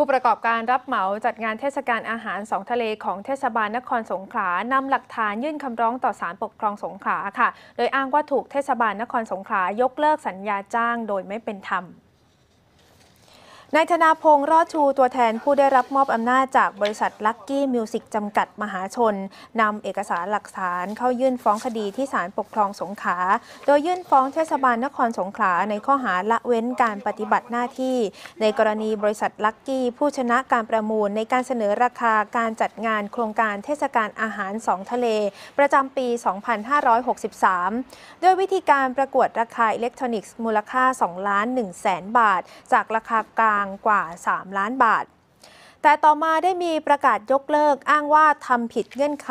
ผู้ประกอบการรับเหมาจัดงานเทศกาลอาหารสองทะเลของเทศบาลนครสงขลานำหลักฐานยื่นคำร้องต่อศาลปกครองสงขลาค่ะ โดยอ้างว่าถูกเทศบาลนครสงขลายกเลิกสัญญาจ้างโดยไม่เป็นธรรม นายธนาพงศ์รอดชูตัวแทนผู้ได้รับมอบอำนาจจากบริษัทลักกี้มิวสิกจำกัดมหาชน นำเอกสารหลักฐานเข้ายื่นฟ้องคดีที่ศาลปกครองสงขลาโดยยื่นฟ้องเทศบาลนครสงขลาในข้อหาละเว้นการปฏิบัติหน้าที่ ในกรณีบริษัทลักกี้ผู้ชนะการประมูลในการเสนอราคาการจัดงานโครงการเทศกาลอาหารสองทะเล ประจำปี 2563 ด้วยวิธีการประกวดราคาอิเล็กทรอนิกส์มูลค่า2ล้าน1แสนบาท จากราคากลางกว่า 3 ล้านบาท แต่ต่อมาได้มีประกาศยกเลิกอ้างว่าทำผิดเงื่อนไข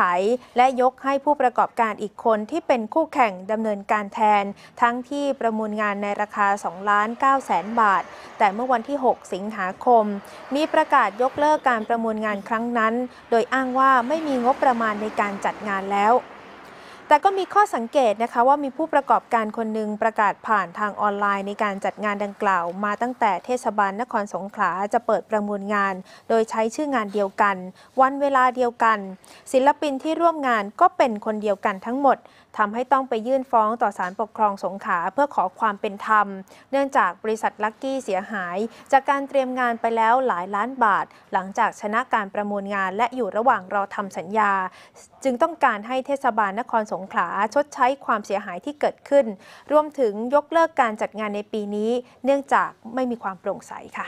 และยกให้ผู้ประกอบการอีกคนที่เป็นคู่แข่งดำเนินการแทน ทั้งที่ประมูลงานในราคา2ล้าน9แสนบาท แต่เมื่อวันที่ 6 สิงหาคม มีประกาศยกเลิกการประมูลงานครั้งนั้น โดยอ้างว่าไม่มีงบประมาณในการจัดงานแล้ว แต่ก็มีข้อสังเกตนะคะว่ามีผู้ประกอบการคนหนึ่งประกาศผ่านทางออนไลน์ในการจัดงานดังกล่าว มาตั้งแต่เทศบาลนครสงขลาจะเปิดประมูลงาน โดยใช้ชื่องานเดียวกัน วันเวลาเดียวกัน ศิลปินที่ร่วมงานก็เป็นคนเดียวกันทั้งหมดทำให้ต้องไปยื่นฟ้องต่อศาลปกครองสงขลาเพื่อขอความเป็นธรรม เนื่องจากบริษัทลักกี้เสียหาย จากการเตรียมงานไปแล้วหลายล้านบาท หลังจากชนะการประมูลงาน และอยู่ระหว่างรอทำสัญญา จึงต้องการให้เทศบาลนครสงงขลาชดใช้ความเสียหายที่เกิดขึ้น รวมถึงยกเลิกการจัดงานในปีนี้ เนื่องจากไม่มีความโปร่งใสค่ะ